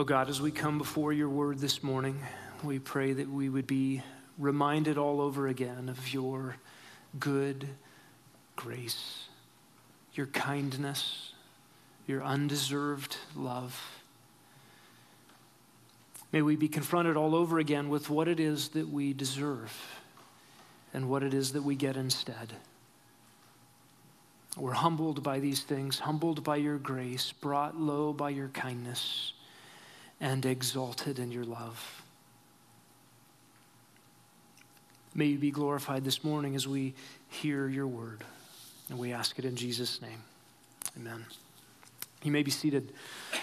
Oh God, as we come before your word this morning, we pray that we would be reminded all over again of your good grace, your kindness, your undeserved love. May we be confronted all over again with what it is that we deserve and what it is that we get instead. We're humbled by these things, humbled by your grace, brought low by your kindness, and exalted in your love. May you be glorified this morning as we hear your word. And we ask it in Jesus' name. Amen. You may be seated. A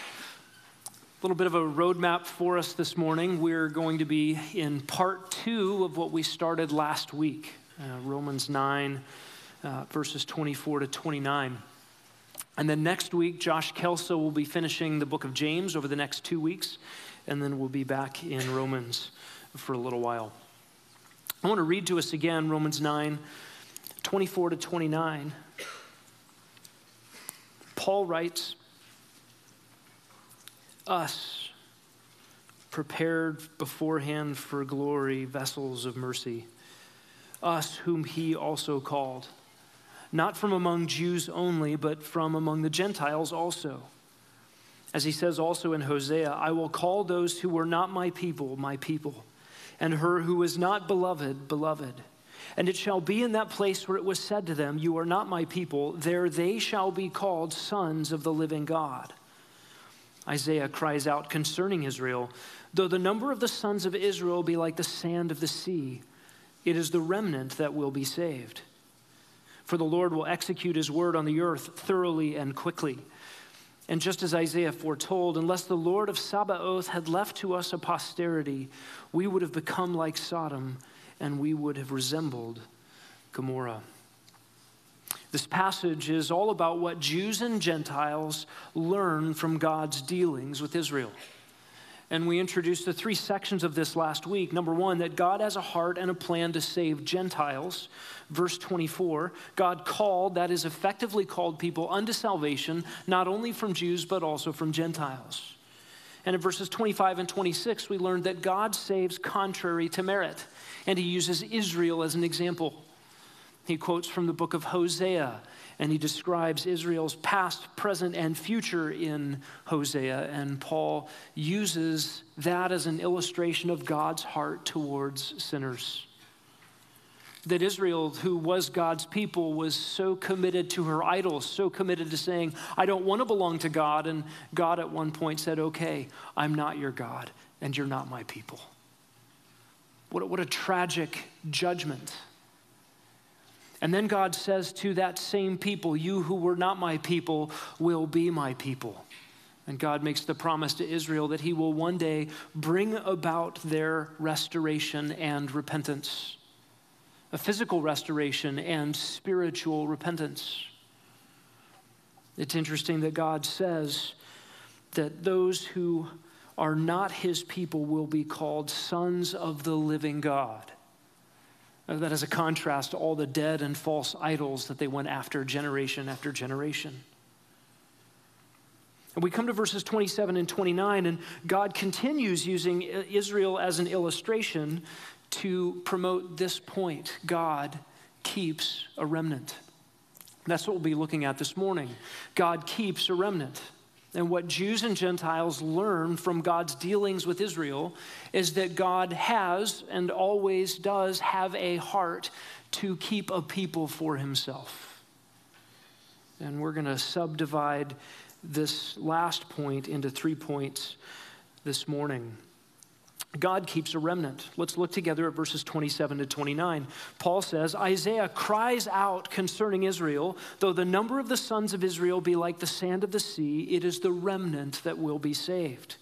little bit of a roadmap for us this morning. We're going to be in part two of what we started last week uh, Romans 9, uh, verses 24 to 29. And then next week, Josh Kelso will be finishing the book of James over the next two weeks, and then we'll be back in Romans for a little while. I want to read to us again Romans 9, 24 to 29. Paul writes, Us, prepared beforehand for glory, vessels of mercy, us whom he also called, not from among Jews only, but from among the Gentiles also. As he says also in Hosea, I will call those who were not my people, my people and her who is not beloved, beloved. And it shall be in that place where it was said to them, You are not my people, there they shall be called sons of the living God. Isaiah cries out concerning Israel Though the number of the sons of Israel be like the sand of the sea, it is the remnant that will be saved. For the Lord will execute his word on the earth thoroughly and quickly. And just as Isaiah foretold, unless the Lord of Sabaoth had left to us a posterity, we would have become like Sodom and we would have resembled Gomorrah. This passage is all about what Jews and Gentiles learn from God's dealings with Israel. And we introduced the three sections of this last week. Number one, that God has a heart and a plan to save Gentiles. Verse 24, God called, that is effectively called people unto salvation, not only from Jews, but also from Gentiles. And in verses 25 and 26, we learned that God saves contrary to merit, and he uses Israel as an example. He quotes from the book of Hosea and he describes Israel's past, present, and future in Hosea. And Paul uses that as an illustration of God's heart towards sinners. That Israel, who was God's people, was so committed to her idols, so committed to saying, I don't want to belong to God. And God at one point said, Okay, I'm not your God, and you're not my people. What, what a tragic judgment. And then God says to that same people, You who were not my people will be my people. And God makes the promise to Israel that he will one day bring about their restoration and repentance a physical restoration and spiritual repentance. It's interesting that God says that those who are not his people will be called sons of the living God. Uh, that is a contrast to all the dead and false idols that they went after generation after generation. And we come to verses 27 and 29, and God continues using Israel as an illustration to promote this point God keeps a remnant. That's what we'll be looking at this morning. God keeps a remnant. And what Jews and Gentiles learn from God's dealings with Israel is that God has and always does have a heart to keep a people for himself. And we're going to subdivide this last point into three points this morning. God keeps a remnant. Let's look together at verses 27 to 29. Paul says, Isaiah cries out concerning Israel, though the number of the sons of Israel be like the sand of the sea, it is the remnant that will be saved.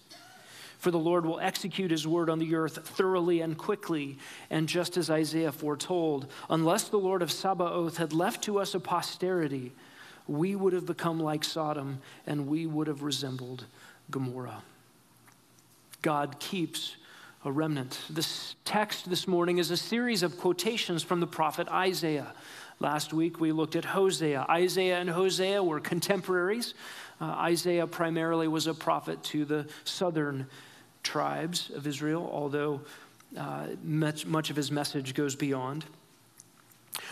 For the Lord will execute his word on the earth thoroughly and quickly, and just as Isaiah foretold, unless the Lord of Sabaoth had left to us a posterity, we would have become like Sodom and we would have resembled Gomorrah. God keeps a remnant. This text this morning is a series of quotations from the prophet Isaiah. Last week we looked at Hosea. Isaiah and Hosea were contemporaries. Uh, Isaiah primarily was a prophet to the southern tribes of Israel, although uh, much, much of his message goes beyond.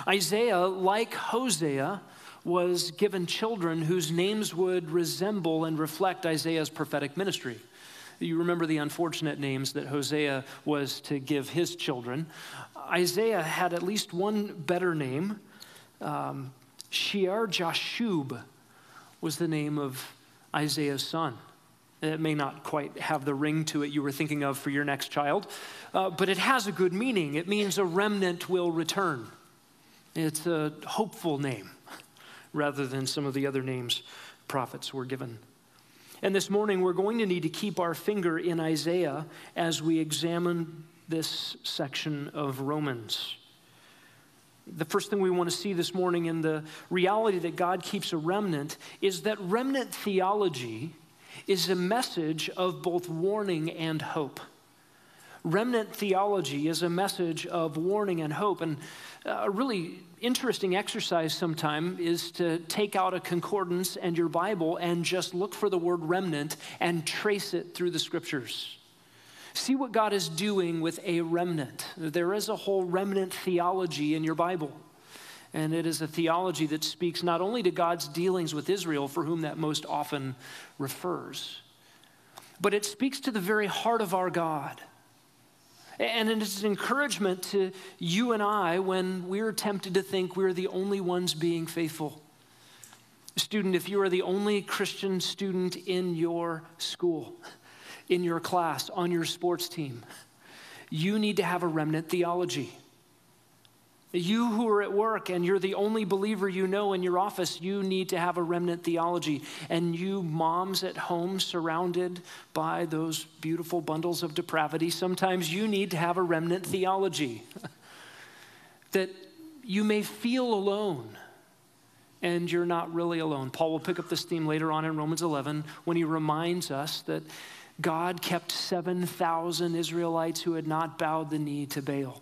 Isaiah, like Hosea, was given children whose names would resemble and reflect Isaiah's prophetic ministry. You remember the unfortunate names that Hosea was to give his children. Isaiah had at least one better name. Um, Shear Jashub was the name of Isaiah's son. It may not quite have the ring to it you were thinking of for your next child, uh, but it has a good meaning. It means a remnant will return. It's a hopeful name rather than some of the other names prophets were given. And this morning, we're going to need to keep our finger in Isaiah as we examine this section of Romans. The first thing we want to see this morning in the reality that God keeps a remnant is that remnant theology is a message of both warning and hope. Remnant theology is a message of warning and hope. And a really interesting exercise sometime is to take out a concordance and your Bible and just look for the word remnant and trace it through the scriptures. See what God is doing with a remnant. There is a whole remnant theology in your Bible. And it is a theology that speaks not only to God's dealings with Israel, for whom that most often refers, but it speaks to the very heart of our God. And it's an encouragement to you and I when we're tempted to think we're the only ones being faithful. Student, if you are the only Christian student in your school, in your class, on your sports team. You need to have a remnant theology. You who are at work and you're the only believer you know in your office, you need to have a remnant theology. And you moms at home surrounded by those beautiful bundles of depravity, sometimes you need to have a remnant theology. that you may feel alone and you're not really alone. Paul will pick up this theme later on in Romans 11 when he reminds us that God kept 7,000 Israelites who had not bowed the knee to Baal.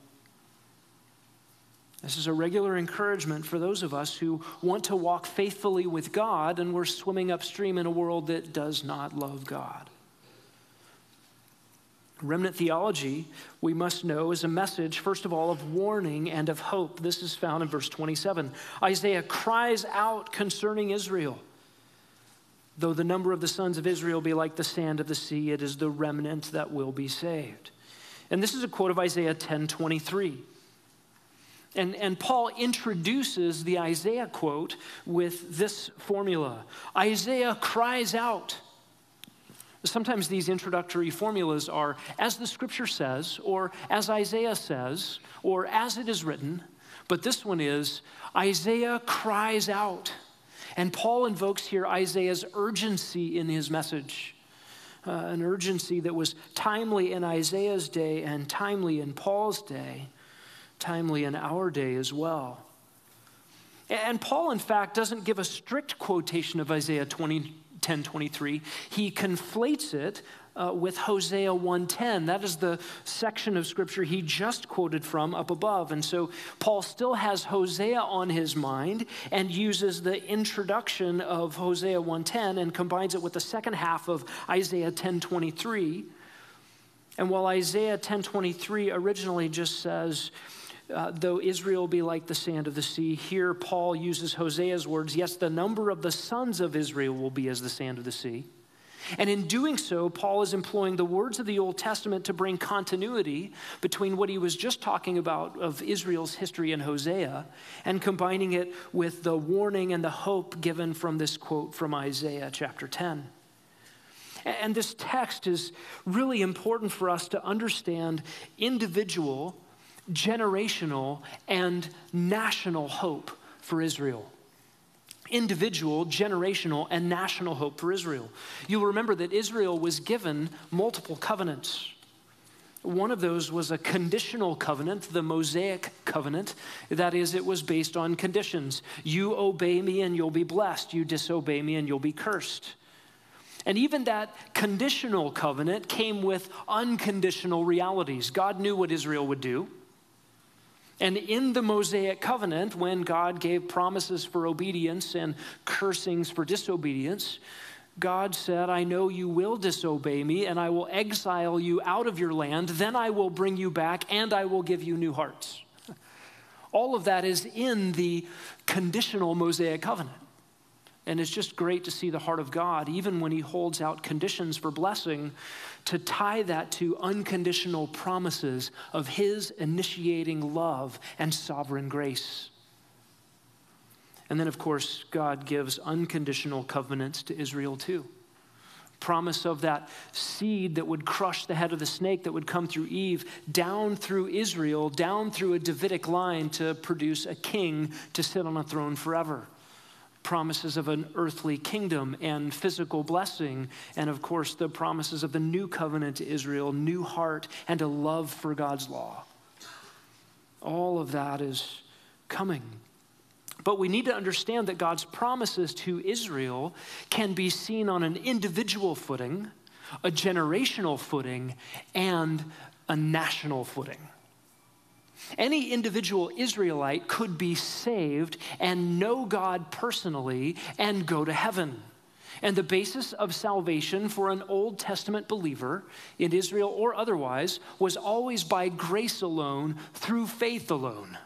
This is a regular encouragement for those of us who want to walk faithfully with God and we're swimming upstream in a world that does not love God. Remnant theology, we must know, is a message, first of all, of warning and of hope. This is found in verse 27. Isaiah cries out concerning Israel. Though the number of the sons of Israel be like the sand of the sea, it is the remnant that will be saved. And this is a quote of Isaiah 10 23. And, and Paul introduces the Isaiah quote with this formula Isaiah cries out. Sometimes these introductory formulas are as the scripture says, or as Isaiah says, or as it is written. But this one is Isaiah cries out. And Paul invokes here Isaiah's urgency in his message. Uh, an urgency that was timely in Isaiah's day and timely in Paul's day, timely in our day as well. And Paul, in fact, doesn't give a strict quotation of Isaiah 20, 10 23. He conflates it uh, with Hosea 1:10. That is the section of scripture he just quoted from up above. And so Paul still has Hosea on his mind and uses the introduction of Hosea 1:10 and combines it with the second half of Isaiah 10:23. And while Isaiah 10:23 originally just says uh, though Israel be like the sand of the sea, here Paul uses Hosea's words yes, the number of the sons of Israel will be as the sand of the sea. And in doing so, Paul is employing the words of the Old Testament to bring continuity between what he was just talking about of Israel's history in Hosea and combining it with the warning and the hope given from this quote from Isaiah chapter 10. And this text is really important for us to understand individual, generational, and national hope for Israel individual, generational, and national hope for Israel. You'll remember that Israel was given multiple covenants. One of those was a conditional covenant, the Mosaic covenant. That is, it was based on conditions. You obey me and you'll be blessed. You disobey me and you'll be cursed. And even that conditional covenant came with unconditional realities. God knew what Israel would do. And in the Mosaic covenant, when God gave promises for obedience and cursings for disobedience, God said, I know you will disobey me, and I will exile you out of your land. Then I will bring you back, and I will give you new hearts. All of that is in the conditional Mosaic covenant. And it's just great to see the heart of God, even when He holds out conditions for blessing, to tie that to unconditional promises of His initiating love and sovereign grace. And then, of course, God gives unconditional covenants to Israel too. Promise of that seed that would crush the head of the snake that would come through Eve, down through Israel, down through a Davidic line to produce a king to sit on a throne forever promises of an earthly kingdom and physical blessing, and of course, the promises of the new covenant to Israel, new heart, and a love for God's law. All of that is coming. But we need to understand that God's promises to Israel can be seen on an individual footing, a generational footing, and a national footing. Any individual Israelite could be saved and know God personally and go to heaven. And the basis of salvation for an Old Testament believer in Israel or otherwise was always by grace alone, through faith alone.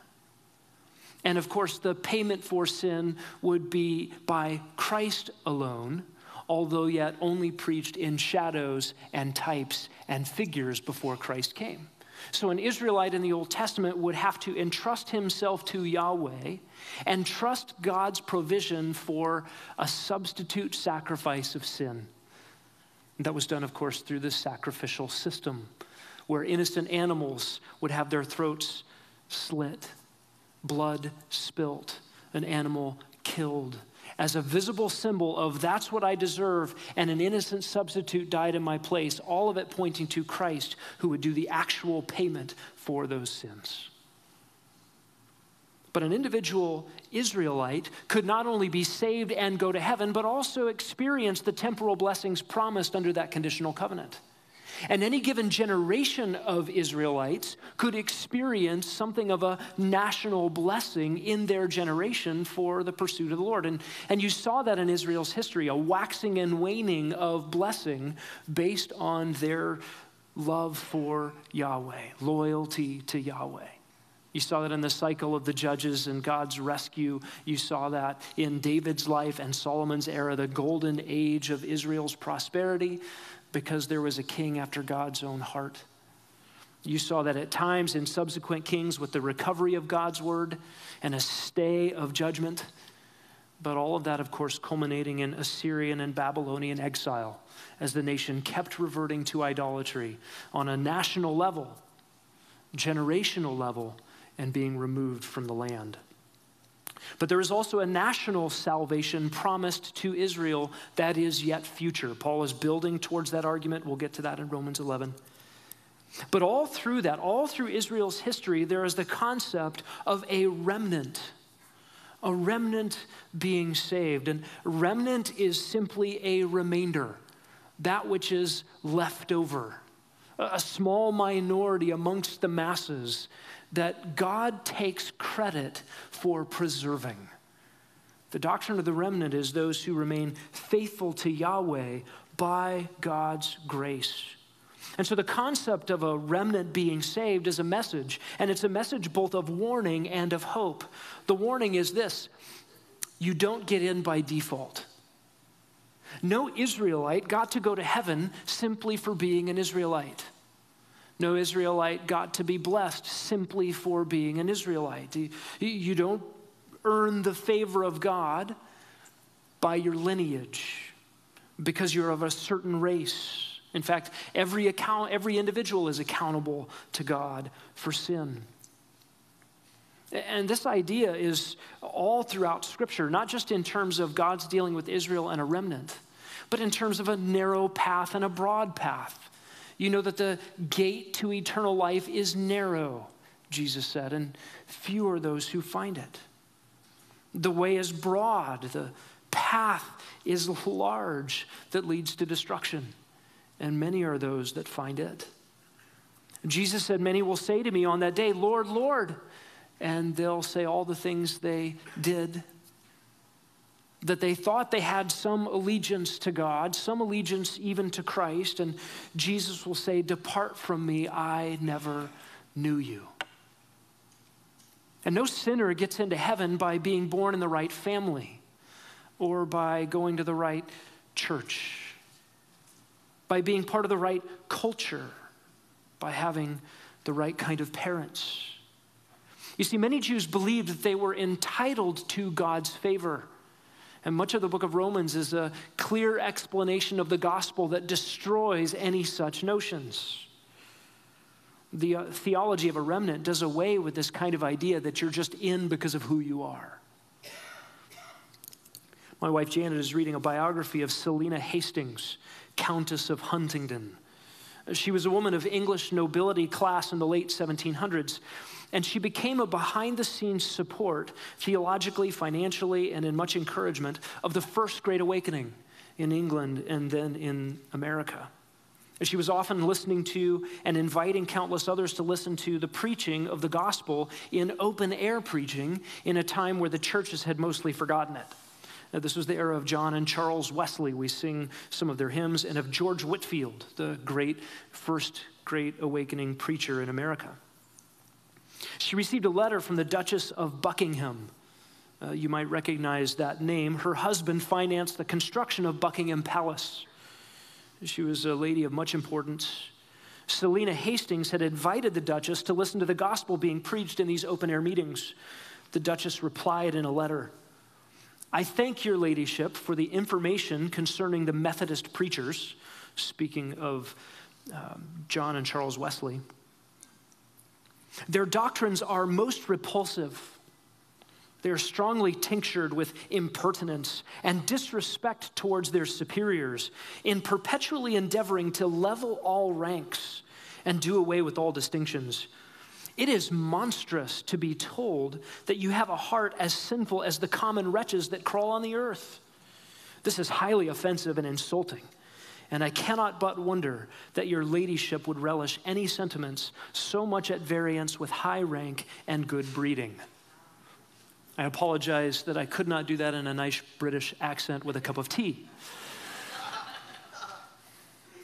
And of course, the payment for sin would be by Christ alone, although yet only preached in shadows and types and figures before Christ came. So, an Israelite in the Old Testament would have to entrust himself to Yahweh and trust God's provision for a substitute sacrifice of sin. that was done, of course, through the sacrificial system, where innocent animals would have their throats slit, blood spilt, an animal killed as a visible symbol of that's what I deserve, and an innocent substitute died in my place, all of it pointing to Christ who would do the actual payment for those sins. But an individual Israelite could not only be saved and go to heaven, but also experience the temporal blessings promised under that conditional covenant. And any given generation of Israelites could experience something of a national blessing in their generation for the pursuit of the Lord. And, and you saw that in Israel's history, a waxing and waning of blessing based on their love for Yahweh, loyalty to Yahweh. You saw that in the cycle of the judges and God's rescue. You saw that in David's life and Solomon's era, the golden age of Israel's prosperity because there was a king after God's own heart. You saw that at times in subsequent kings with the recovery of God's word and a stay of judgment. But all of that, of course, culminating in Assyrian and Babylonian exile as the nation kept reverting to idolatry on a national level, generational level, and being removed from the land. But there is also a national salvation promised to Israel that is yet future. Paul is building towards that argument. We'll get to that in Romans 11. But all through that, all through Israel's history, there is the concept of a remnant. A remnant being saved. And remnant is simply a remainder, that which is left over, a small minority amongst the masses that God takes credit for preserving. The doctrine of the remnant is those who remain faithful to Yahweh by God's grace. And so the concept of a remnant being saved is a message, and it's a message both of warning and of hope. The warning is this you don't get in by default. No Israelite got to go to heaven simply for being an Israelite. No Israelite got to be blessed simply for being an Israelite. You don't earn the favor of God by your lineage because you're of a certain race. In fact, every account, every individual is accountable to God for sin. And this idea is all throughout Scripture, not just in terms of God's dealing with Israel and a remnant, but in terms of a narrow path and a broad path. You know that the gate to eternal life is narrow, Jesus said, and few are those who find it. The way is broad, the path is large that leads to destruction, and many are those that find it. Jesus said, Many will say to me on that day, Lord, Lord, and they'll say all the things they did that they thought they had some allegiance to God, some allegiance even to Christ, and Jesus will say, Depart from me, I never knew you. And no sinner gets into heaven by being born in the right family or by going to the right church, by being part of the right culture, by having the right kind of parents. You see, many Jews believed that they were entitled to God's favor. And much of the book of Romans is a clear explanation of the gospel that destroys any such notions. The uh, theology of a remnant does away with this kind of idea that you're just in because of who you are. My wife Janet is reading a biography of Selina Hastings, Countess of Huntingdon. She was a woman of English nobility class in the late 1700s, and she became a behind the scenes support, theologically, financially, and in much encouragement, of the First Great Awakening in England and then in America. She was often listening to and inviting countless others to listen to the preaching of the gospel in open air preaching in a time where the churches had mostly forgotten it. Now, this was the era of John and Charles Wesley. We sing some of their hymns, and of George Whitefield, the great first great awakening preacher in America. She received a letter from the Duchess of Buckingham. Uh, you might recognize that name. Her husband financed the construction of Buckingham Palace. She was a lady of much importance. Selina Hastings had invited the Duchess to listen to the gospel being preached in these open air meetings. The Duchess replied in a letter I thank your ladyship for the information concerning the Methodist preachers, speaking of um, John and Charles Wesley. Their doctrines are most repulsive. They are strongly tinctured with impertinence and disrespect towards their superiors, in perpetually endeavoring to level all ranks and do away with all distinctions. It is monstrous to be told that you have a heart as sinful as the common wretches that crawl on the earth. This is highly offensive and insulting. And I cannot but wonder that your ladyship would relish any sentiments so much at variance with high rank and good breeding. I apologize that I could not do that in a nice British accent with a cup of tea.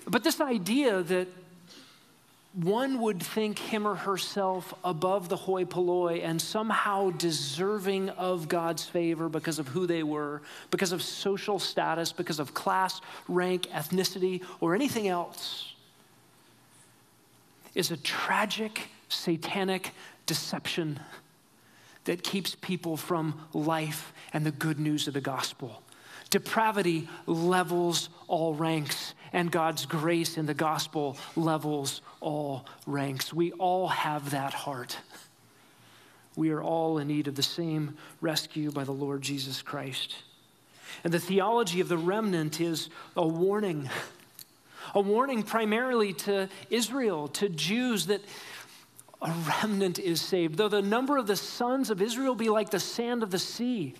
But this idea that one would think him or herself above the hoi polloi and somehow deserving of God's favor because of who they were, because of social status, because of class, rank, ethnicity, or anything else, is a tragic, satanic deception that keeps people from life and the good news of the gospel. Depravity levels all ranks, and God's grace in the gospel levels all ranks. We all have that heart. We are all in need of the same rescue by the Lord Jesus Christ. And the theology of the remnant is a warning, a warning primarily to Israel, to Jews, that a remnant is saved. Though the number of the sons of Israel be like the sand of the sea,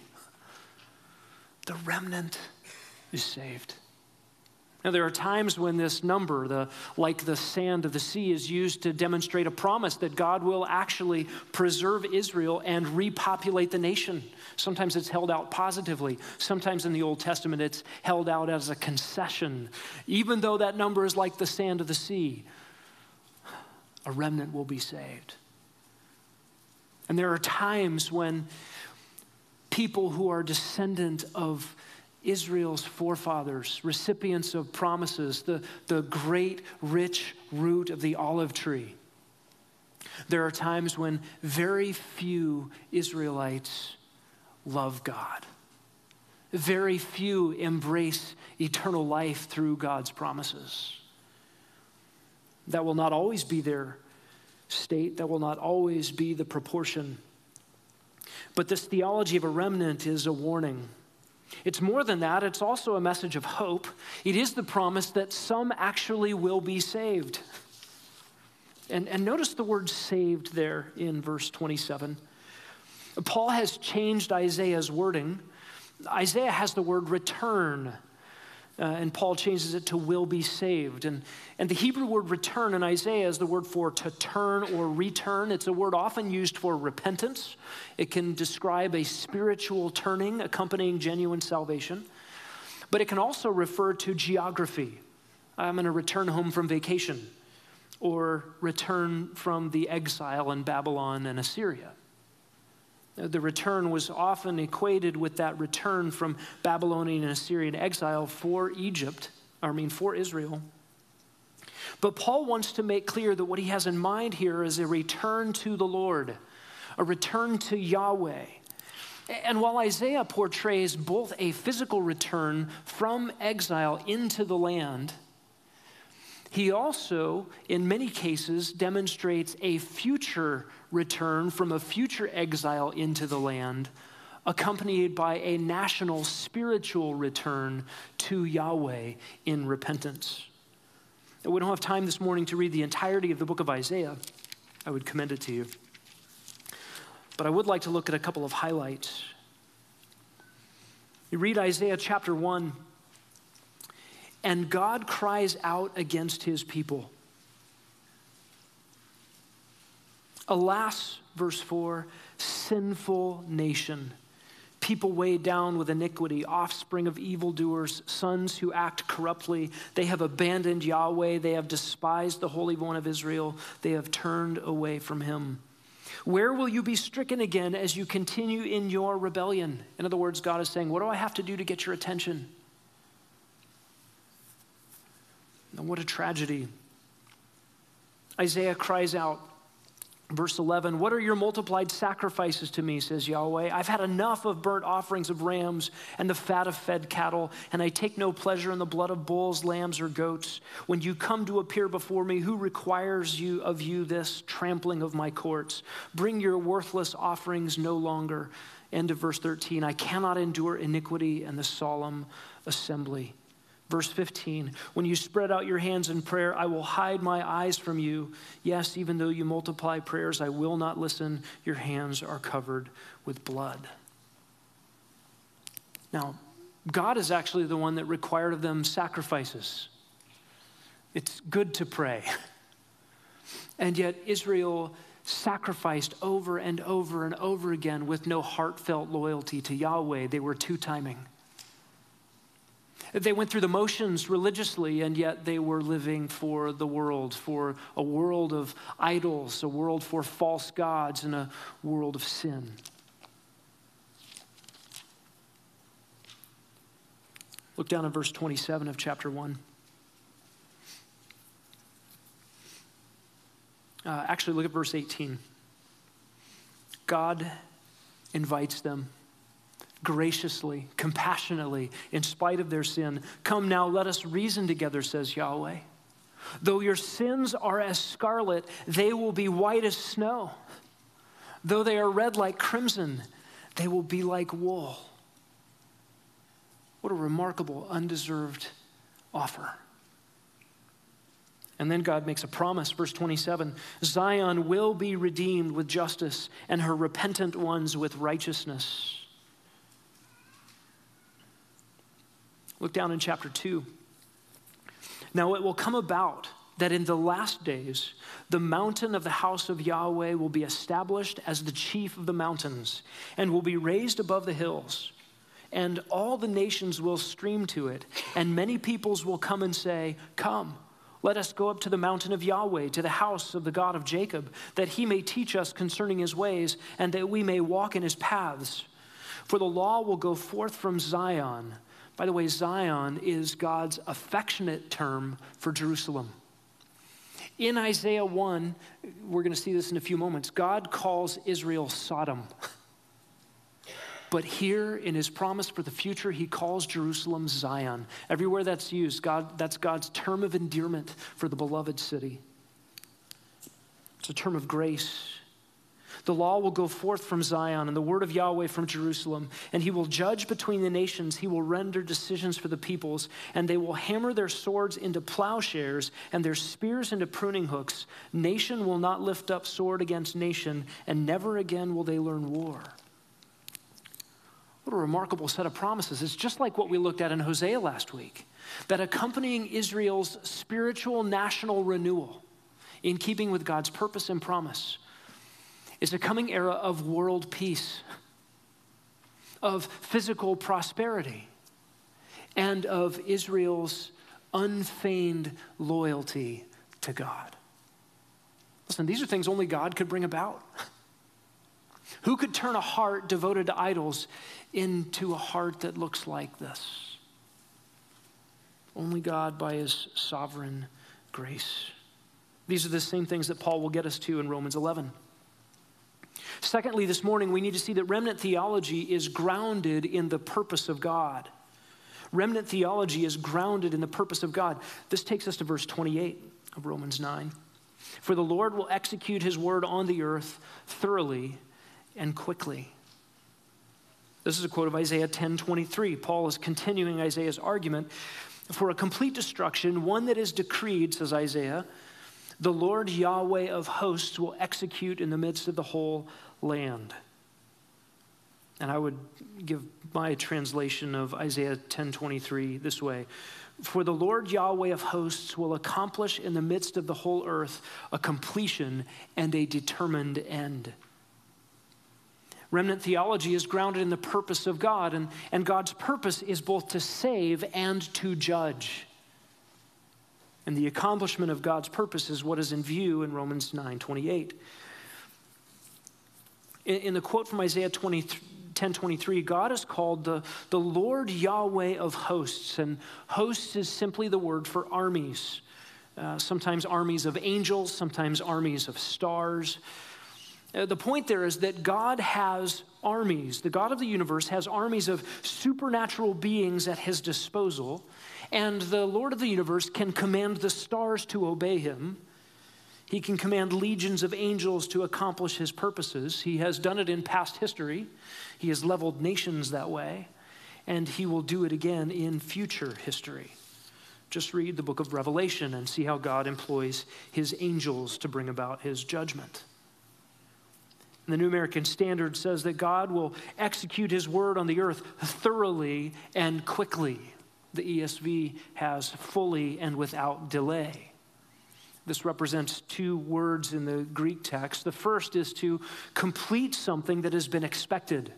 the remnant is saved. Now, there are times when this number, the, like the sand of the sea, is used to demonstrate a promise that God will actually preserve Israel and repopulate the nation. Sometimes it's held out positively. Sometimes in the Old Testament, it's held out as a concession. Even though that number is like the sand of the sea, a remnant will be saved. And there are times when people who are descendant of Israel's forefathers, recipients of promises, the, the great rich root of the olive tree. There are times when very few Israelites love God. Very few embrace eternal life through God's promises. That will not always be their state, that will not always be the proportion. But this theology of a remnant is a warning it's more than that, it's also a message of hope. It is the promise that some actually will be saved. And, and notice the word saved there in verse 27. Paul has changed Isaiah's wording. Isaiah has the word return. Uh, and Paul changes it to will be saved. And, and the Hebrew word return in Isaiah is the word for to turn or return. It's a word often used for repentance. It can describe a spiritual turning accompanying genuine salvation. But it can also refer to geography. I'm going to return home from vacation or return from the exile in Babylon and Assyria. The return was often equated with that return from Babylonian and Assyrian exile for Egypt, I mean, for Israel. But Paul wants to make clear that what he has in mind here is a return to the Lord, a return to Yahweh. And while Isaiah portrays both a physical return from exile into the land, he also, in many cases, demonstrates a future return from a future exile into the land, accompanied by a national spiritual return to Yahweh in repentance. We don't have time this morning to read the entirety of the book of Isaiah. I would commend it to you. But I would like to look at a couple of highlights. You read Isaiah chapter 1 and God cries out against his people. Alas, verse 4, sinful nation, people weighed down with iniquity, offspring of evildoers, sons who act corruptly. They have abandoned Yahweh, they have despised the Holy One of Israel, they have turned away from him. Where will you be stricken again as you continue in your rebellion? In other words, God is saying, What do I have to do to get your attention? And what a tragedy. Isaiah cries out, verse 11, What are your multiplied sacrifices to me, says Yahweh? I've had enough of burnt offerings of rams and the fat of fed cattle, and I take no pleasure in the blood of bulls, lambs, or goats. When you come to appear before me, who requires you of you this trampling of my courts? Bring your worthless offerings no longer. End of verse 13. I cannot endure iniquity and the solemn assembly. Verse 15, when you spread out your hands in prayer, I will hide my eyes from you. Yes, even though you multiply prayers, I will not listen. Your hands are covered with blood. Now, God is actually the one that required of them sacrifices. It's good to pray. And yet, Israel sacrificed over and over and over again with no heartfelt loyalty to Yahweh. They were two timing. They went through the motions religiously, and yet they were living for the world, for a world of idols, a world for false gods, and a world of sin. Look down at verse 27 of chapter 1. Uh, actually, look at verse 18. God invites them graciously, compassionately, in spite of their sin. Come now, let us reason together, says Yahweh. Though your sins are as scarlet, they will be white as snow. Though they are red like crimson, they will be like wool. What a remarkable, undeserved offer. And then God makes a promise, verse 27 Zion will be redeemed with justice, and her repentant ones with righteousness. Look down in chapter 2. Now it will come about that in the last days, the mountain of the house of Yahweh will be established as the chief of the mountains and will be raised above the hills. And all the nations will stream to it, and many peoples will come and say, Come, let us go up to the mountain of Yahweh, to the house of the God of Jacob, that he may teach us concerning his ways, and that we may walk in his paths. For the law will go forth from Zion by the way, Zion is God's affectionate term for Jerusalem. In Isaiah 1, we're going to see this in a few moments, God calls Israel Sodom. But here in his promise for the future, he calls Jerusalem Zion. Everywhere that's used, God, that's God's term of endearment for the beloved city. It's a term of grace. The law will go forth from Zion and the word of Yahweh from Jerusalem, and he will judge between the nations. He will render decisions for the peoples, and they will hammer their swords into plowshares and their spears into pruning hooks. Nation will not lift up sword against nation, and never again will they learn war. What a remarkable set of promises. It's just like what we looked at in Hosea last week that accompanying Israel's spiritual national renewal, in keeping with God's purpose and promise, is a coming era of world peace, of physical prosperity, and of Israel's unfeigned loyalty to God. Listen, these are things only God could bring about. Who could turn a heart devoted to idols into a heart that looks like this? Only God by his sovereign grace. These are the same things that Paul will get us to in Romans 11. Secondly, this morning, we need to see that remnant theology is grounded in the purpose of God. Remnant theology is grounded in the purpose of God. This takes us to verse 28 of Romans 9. For the Lord will execute his word on the earth thoroughly and quickly. This is a quote of Isaiah 10:23. Paul is continuing Isaiah's argument for a complete destruction, one that is decreed, says Isaiah, the Lord Yahweh of hosts will execute in the midst of the whole land. And I would give my translation of Isaiah 10:23 this way. For the Lord Yahweh of hosts will accomplish in the midst of the whole earth a completion and a determined end. Remnant theology is grounded in the purpose of God, and, and God's purpose is both to save and to judge. And the accomplishment of God's purpose is what is in view in Romans 9 28. In, in the quote from Isaiah 20, 10 23, God is called the, the Lord Yahweh of hosts, and hosts is simply the word for armies. Uh, sometimes armies of angels, sometimes armies of stars. Uh, the point there is that God has armies. The God of the universe has armies of supernatural beings at his disposal, and the Lord of the universe can command the stars to obey him. He can command legions of angels to accomplish his purposes. He has done it in past history. He has leveled nations that way, and he will do it again in future history. Just read the book of Revelation and see how God employs his angels to bring about his judgment. The New American Standard says that God will execute his word on the earth thoroughly and quickly. The ESV has fully and without delay. This represents two words in the Greek text. The first is to complete something that has been expected.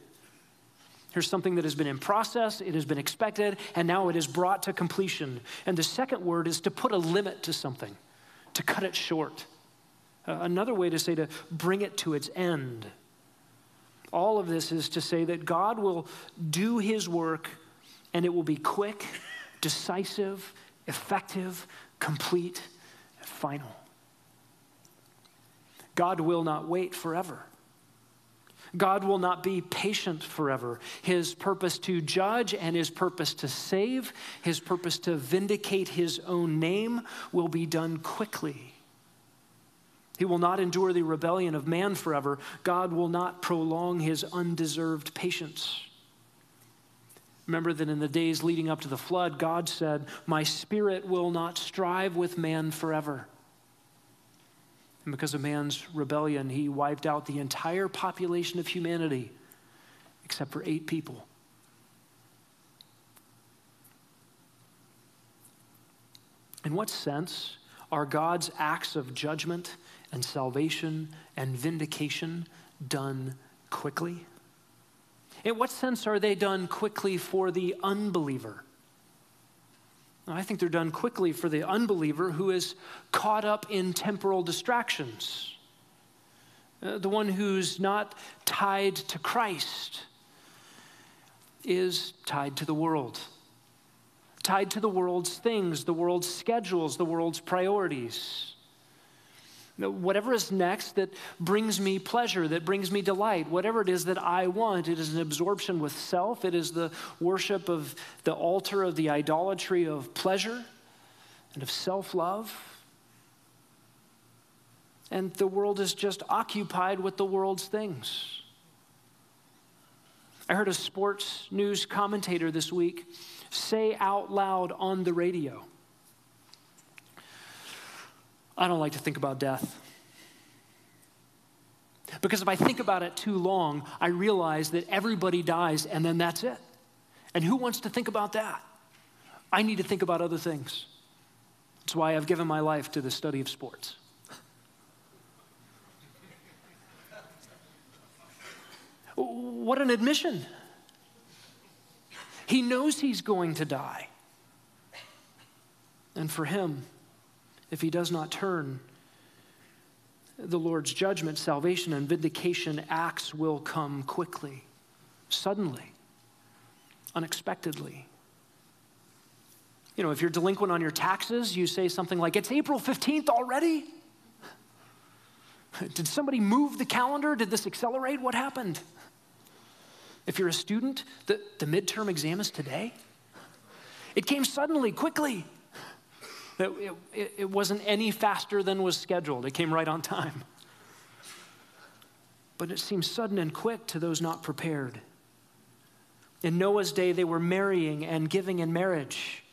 Here's something that has been in process, it has been expected, and now it is brought to completion. And the second word is to put a limit to something, to cut it short. Uh, another way to say to bring it to its end. All of this is to say that God will do his work and it will be quick, decisive, effective, complete, and final. God will not wait forever. God will not be patient forever. His purpose to judge and his purpose to save, his purpose to vindicate his own name will be done quickly. He will not endure the rebellion of man forever. God will not prolong his undeserved patience. Remember that in the days leading up to the flood, God said, My spirit will not strive with man forever. And because of man's rebellion, he wiped out the entire population of humanity except for eight people. In what sense are God's acts of judgment and salvation and vindication done quickly? In what sense are they done quickly for the unbeliever? I think they're done quickly for the unbeliever who is caught up in temporal distractions. Uh, the one who's not tied to Christ is tied to the world, tied to the world's things, the world's schedules, the world's priorities whatever is next that brings me pleasure, that brings me delight, whatever it is that I want, it is an absorption with self. It is the worship of the altar of the idolatry of pleasure and of self love. And the world is just occupied with the world's things. I heard a sports news commentator this week say out loud on the radio I don't like to think about death. Because if I think about it too long, I realize that everybody dies and then that's it. And who wants to think about that? I need to think about other things. That's why I've given my life to the study of sports. What an admission. He knows he's going to die. And for him, if he does not turn, the Lord's judgment, salvation, and vindication acts will come quickly, suddenly, unexpectedly. You know, if you're delinquent on your taxes, you say something like, It's April 15th already? Did somebody move the calendar? Did this accelerate? What happened? If you're a student, the, the midterm exam is today. It came suddenly, quickly. It, it, it wasn't any faster than was scheduled, it came right on time. But it seems sudden and quick to those not prepared. In Noah's day, they were marrying and giving in marriage.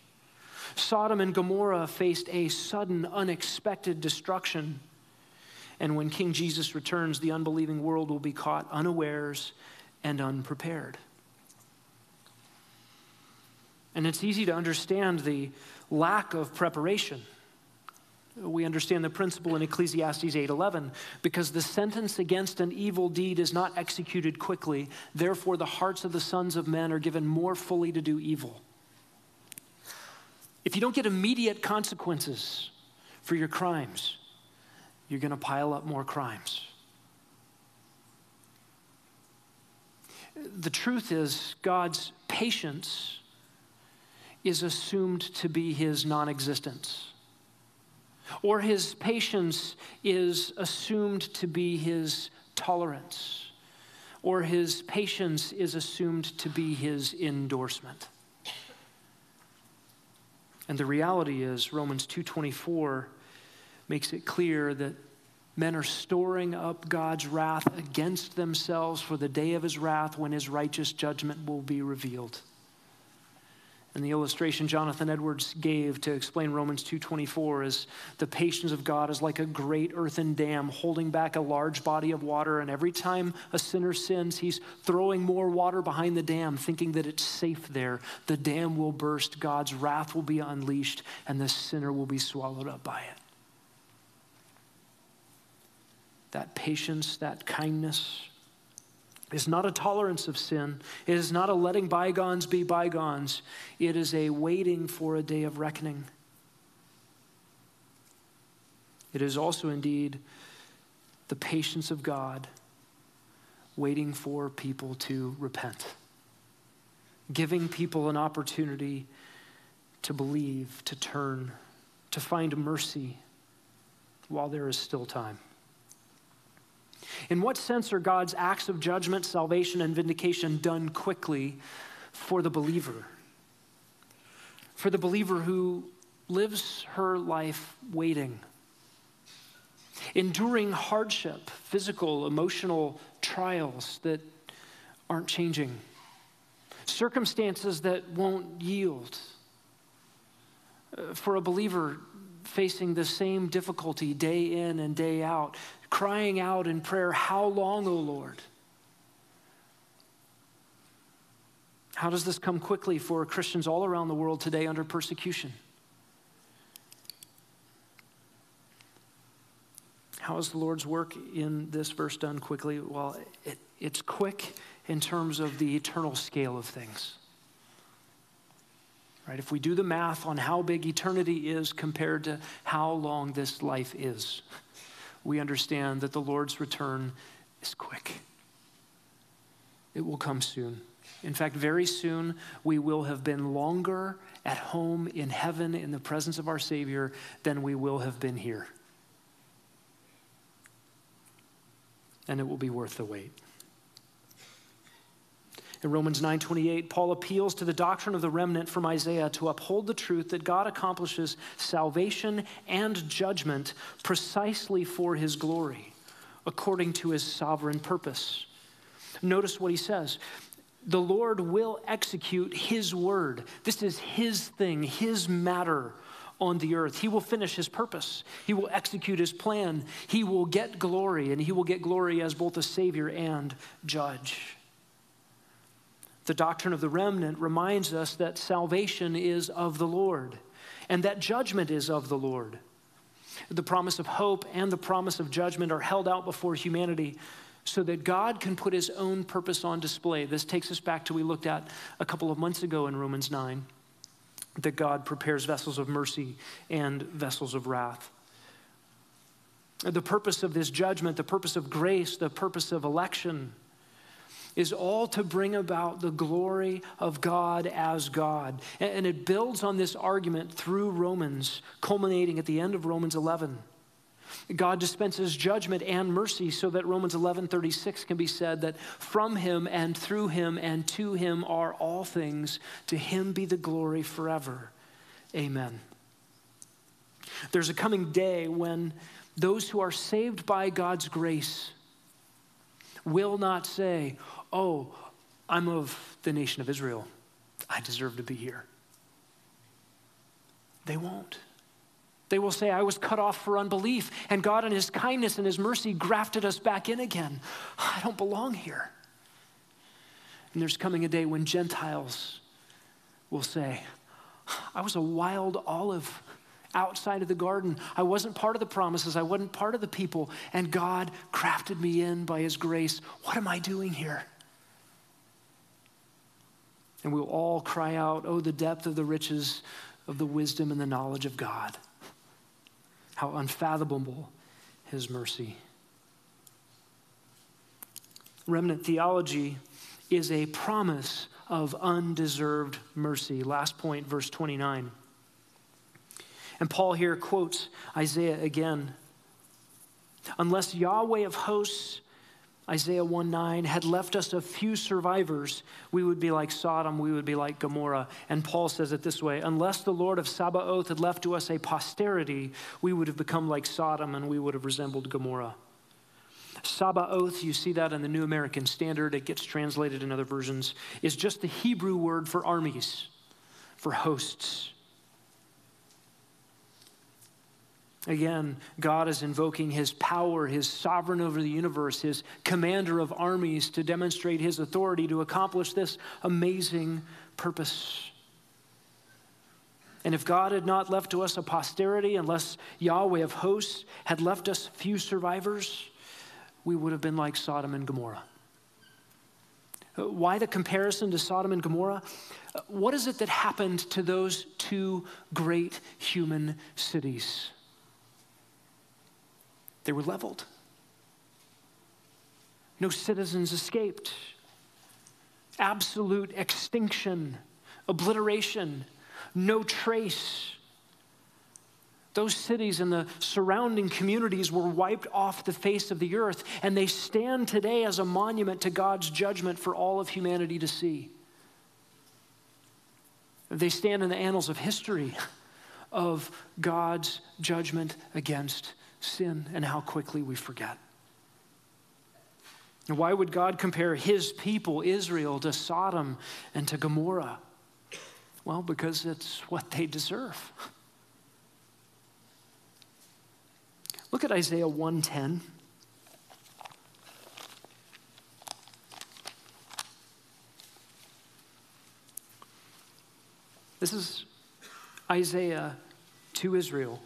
Sodom and Gomorrah faced a sudden, unexpected destruction. And when King Jesus returns, the unbelieving world will be caught unawares and unprepared. And it's easy to understand the lack of preparation. We understand the principle in Ecclesiastes 8:11 because the sentence against an evil deed is not executed quickly therefore the hearts of the sons of men are given more fully to do evil. If you don't get immediate consequences for your crimes you're going to pile up more crimes. The truth is God's patience is assumed to be his non existence. Or his patience is assumed to be his tolerance. Or his patience is assumed to be his endorsement. And the reality is Romans 2:24 makes it clear that men are storing up God's wrath against themselves for the day of his wrath when his righteous judgment will be revealed. And the illustration Jonathan Edwards gave to explain Romans 2:24 is the patience of God is like a great earthen dam holding back a large body of water and every time a sinner sins he's throwing more water behind the dam thinking that it's safe there. The dam will burst, God's wrath will be unleashed and the sinner will be swallowed up by it. That patience, that kindness, is not a tolerance of sin. It is not a letting bygones be bygones. It is a waiting for a day of reckoning. It is also indeed the patience of God waiting for people to repent, giving people an opportunity to believe, to turn, to find mercy while there is still time. In what sense are God's acts of judgment, salvation, and vindication done quickly for the believer? For the believer who lives her life waiting, enduring hardship, physical, emotional trials that aren't changing, circumstances that won't yield. Uh, for a believer facing the same difficulty day in and day out, crying out in prayer, How long, O Lord? How does this come quickly for Christians all around the world today under persecution? How is the Lord's work in this verse done quickly? Well, it, it's quick in terms of the eternal scale of things. Right? If we do the math on how big eternity is compared to how long this life is, we understand that the Lord's return is quick. It will come soon. In fact, very soon we will have been longer at home in heaven in the presence of our Savior than we will have been here. And it will be worth the wait. In Romans 9:28, Paul appeals to the doctrine of the remnant from Isaiah to uphold the truth that God accomplishes salvation and judgment precisely for his glory, according to his sovereign purpose. Notice what he says. The Lord will execute his word. This is his thing, his matter on the earth. He will finish his purpose. He will execute his plan. He will get glory, and he will get glory as both a Savior and judge. The doctrine of the remnant reminds us that salvation is of the Lord and that judgment is of the Lord. The promise of hope and the promise of judgment are held out before humanity so that God can put his own purpose on display. This takes us back to what we looked at a couple of months ago in Romans 9 that God prepares vessels of mercy and vessels of wrath. The purpose of this judgment, the purpose of grace, the purpose of election is all to bring about the glory of God as God. And it builds on this argument through Romans, culminating at the end of Romans 11. God dispenses judgment and mercy so that Romans 11:36 can be said that from him and through him and to him are all things to him be the glory forever. Amen. There's a coming day when those who are saved by God's grace will not say, "Oh, I'm of the nation of Israel. I deserve to be here." They won't. They will say, I was cut off for unbelief, and God, in His kindness and His mercy, grafted us back in again. I don't belong here. And there's coming a day when Gentiles will say, I was a wild olive outside of the garden. I wasn't part of the promises, I wasn't part of the people, and God crafted me in by His grace. What am I doing here? And we'll all cry out, Oh, the depth of the riches of the wisdom and the knowledge of God how unfathomable his mercy. Remnant theology is a promise of undeserved mercy. Last point, verse 29. And Paul here quotes Isaiah again. Unless Yahweh of hosts Isaiah 1 9, had left us a few survivors, we would be like Sodom, we would be like Gomorrah. And Paul says it this way Unless the Lord of Sabaoth had left to us a posterity, we would have become like Sodom and we would have resembled Gomorrah. Sabaoth, you see that in the New American Standard, it gets translated in other versions, is just the Hebrew word for armies, for hosts. Again, God is invoking his power, his sovereign over the universe, his commander of armies to demonstrate his authority to accomplish this amazing purpose. And if God had not left to us a posterity, unless Yahweh of hosts had left us few survivors, we would have been like Sodom and Gomorrah. Uh, why the comparison to Sodom and Gomorrah? Uh, what is it that happened to those two great human cities? They were leveled. No citizens escaped. Absolute extinction, obliteration, no trace. Those cities and the surrounding communities were wiped off the face of the earth, and they stand today as a monument to God's judgment for all of humanity to see. They stand in the annals of history of God's judgment against sin and how quickly we forget. And why would God compare his people, Israel, to Sodom and to Gomorrah? Well, because it's what they deserve. Look at Isaiah 110. This is Isaiah to Israel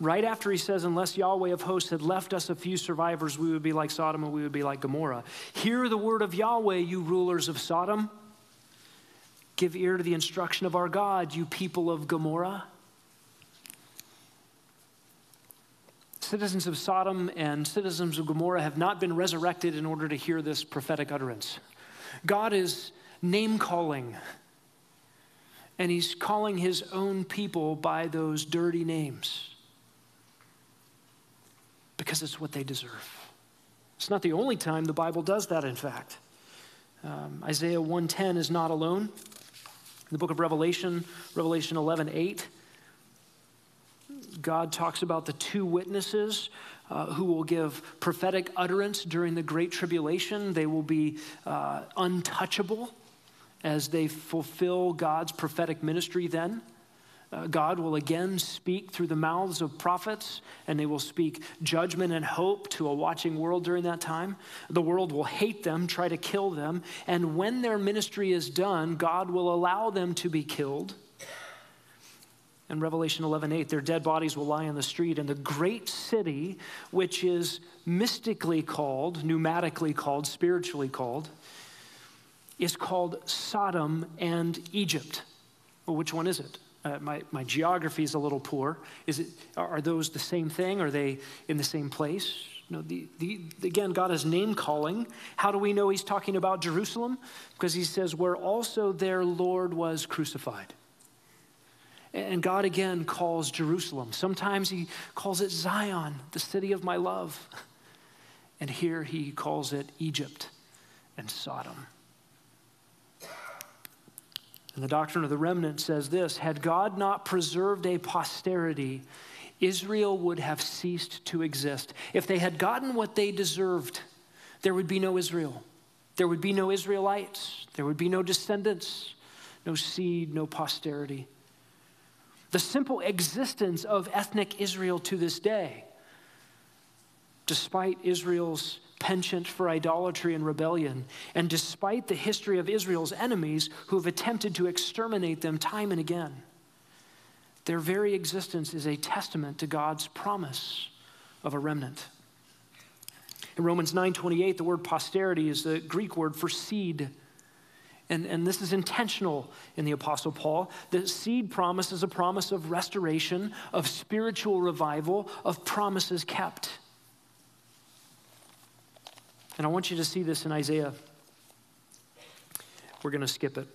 right after he says, Unless Yahweh of hosts had left us a few survivors, we would be like Sodom and we would be like Gomorrah. Hear the word of Yahweh, you rulers of Sodom. Give ear to the instruction of our God, you people of Gomorrah. Citizens of Sodom and citizens of Gomorrah have not been resurrected in order to hear this prophetic utterance. God is name calling, and He's calling His own people by those dirty names because it's what they deserve. It's not the only time the Bible does that, in fact. Um, Isaiah 110 is not alone. In the book of Revelation, Revelation 11 8, God talks about the two witnesses uh, who will give prophetic utterance during the Great Tribulation. They will be uh, untouchable as they fulfill God's prophetic ministry then. Uh, God will again speak through the mouths of prophets, and they will speak judgment and hope to a watching world during that time. The world will hate them, try to kill them, and when their ministry is done, God will allow them to be killed. In Revelation 11:8, their dead bodies will lie in the street, and the great city, which is mystically called, pneumatically called, spiritually called, is called Sodom and Egypt. Well, which one is it? Uh, my, my geography is a little poor. Is it, are those the same thing? Are they in the same place? No, the, the, again, God is name calling. How do we know he's talking about Jerusalem? Because he says, where also their Lord was crucified. And God again calls Jerusalem. Sometimes he calls it Zion, the city of my love. And here he calls it Egypt and Sodom. And the doctrine of the remnant says this Had God not preserved a posterity, Israel would have ceased to exist. If they had gotten what they deserved, there would be no Israel. There would be no Israelites. There would be no descendants, no seed, no posterity. The simple existence of ethnic Israel to this day, despite Israel's penchant for idolatry and rebellion. And despite the history of Israel's enemies who have attempted to exterminate them time and again, their very existence is a testament to God's promise of a remnant. In Romans 9:28, the word posterity is the Greek word for seed. And, and this is intentional in the Apostle Paul. The seed promise is a promise of restoration, of spiritual revival, of promises kept. And I want you to see this in Isaiah. We're going to skip it.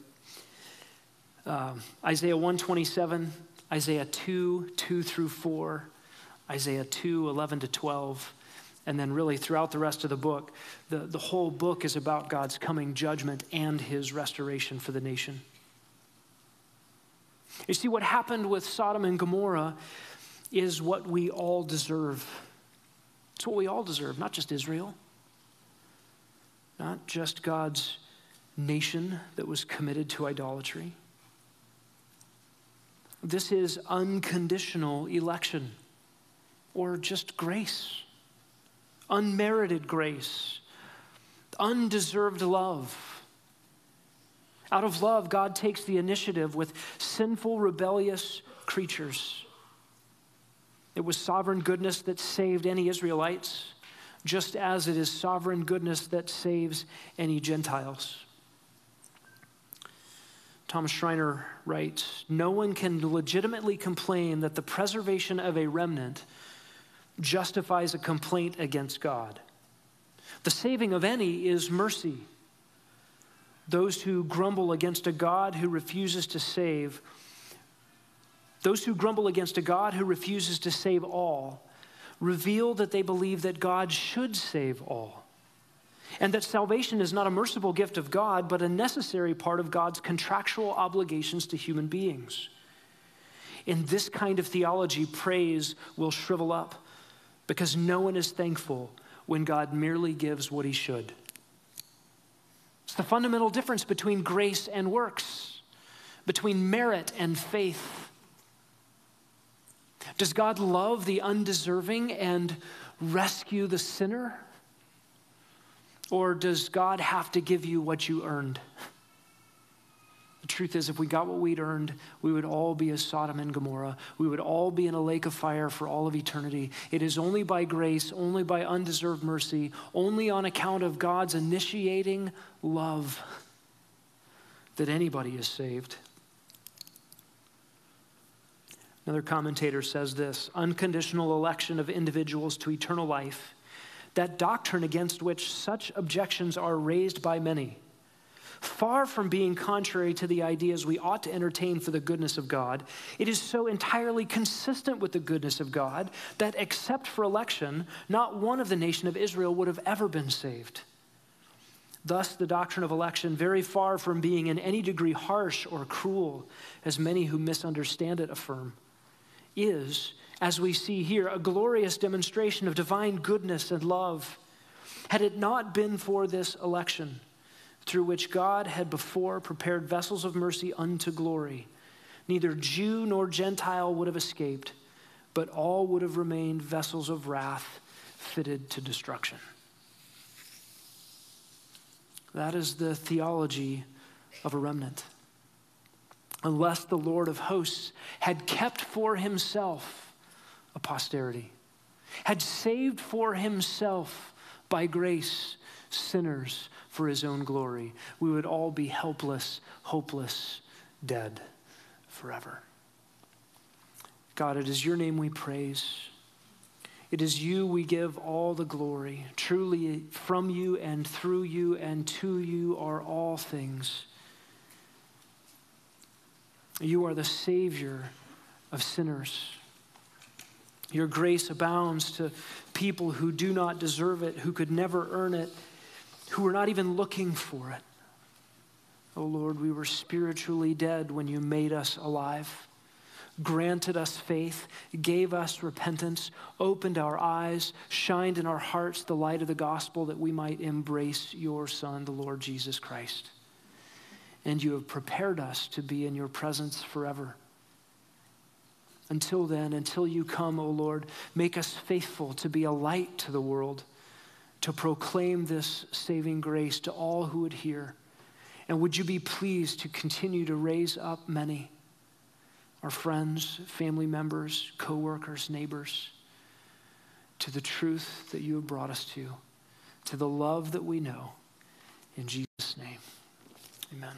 Uh, Isaiah 127, Isaiah 2, 2 through 4, Isaiah 2, 11 to 12. And then, really, throughout the rest of the book, the, the whole book is about God's coming judgment and his restoration for the nation. You see, what happened with Sodom and Gomorrah is what we all deserve. It's what we all deserve, not just Israel not just God's nation that was committed to idolatry. This is unconditional election or just grace, unmerited grace, undeserved love. Out of love, God takes the initiative with sinful, rebellious creatures. It was sovereign goodness that saved any Israelites just as it is sovereign goodness that saves any Gentiles. Thomas Schreiner writes No one can legitimately complain that the preservation of a remnant justifies a complaint against God. The saving of any is mercy. Those who grumble against a God who refuses to save, those who grumble against a God who refuses to save all, reveal that they believe that God should save all, and that salvation is not a merciful gift of God, but a necessary part of God's contractual obligations to human beings. In this kind of theology, praise will shrivel up because no one is thankful when God merely gives what he should. It's the fundamental difference between grace and works, between merit and faith. Does God love the undeserving and rescue the sinner? Or does God have to give you what you earned? The truth is, if we got what we'd earned, we would all be as Sodom and Gomorrah. We would all be in a lake of fire for all of eternity. It is only by grace, only by undeserved mercy, only on account of God's initiating love that anybody is saved. Another commentator says this unconditional election of individuals to eternal life, that doctrine against which such objections are raised by many, far from being contrary to the ideas we ought to entertain for the goodness of God, it is so entirely consistent with the goodness of God that, except for election, not one of the nation of Israel would have ever been saved. Thus, the doctrine of election, very far from being in any degree harsh or cruel, as many who misunderstand it affirm is, as we see here, a glorious demonstration of divine goodness and love. Had it not been for this election, through which God had before prepared vessels of mercy unto glory. Neither Jew nor Gentile would have escaped, but all would have remained vessels of wrath fitted to destruction. That is the theology of a remnant. Unless the Lord of hosts had kept for himself a posterity, had saved for himself by grace sinners for his own glory, we would all be helpless, hopeless, dead forever. God, it is your name we praise. It is you we give all the glory. Truly, from you and through you and to you are all things. You are the Savior of sinners. Your grace abounds to people who do not deserve it, who could never earn it, who were not even looking for it. Oh Lord, we were spiritually dead when you made us alive, granted us faith, gave us repentance, opened our eyes, shined in our hearts the light of the gospel that we might embrace your Son, the Lord Jesus Christ. And you have prepared us to be in your presence forever. Until then, until you come, O Lord, make us faithful to be a light to the world to proclaim this saving grace to all who would hear. And would you be pleased to continue to raise up many, our friends, family members, co-workers, neighbors, to the truth that you have brought us to, to the love that we know. In Jesus' name, amen.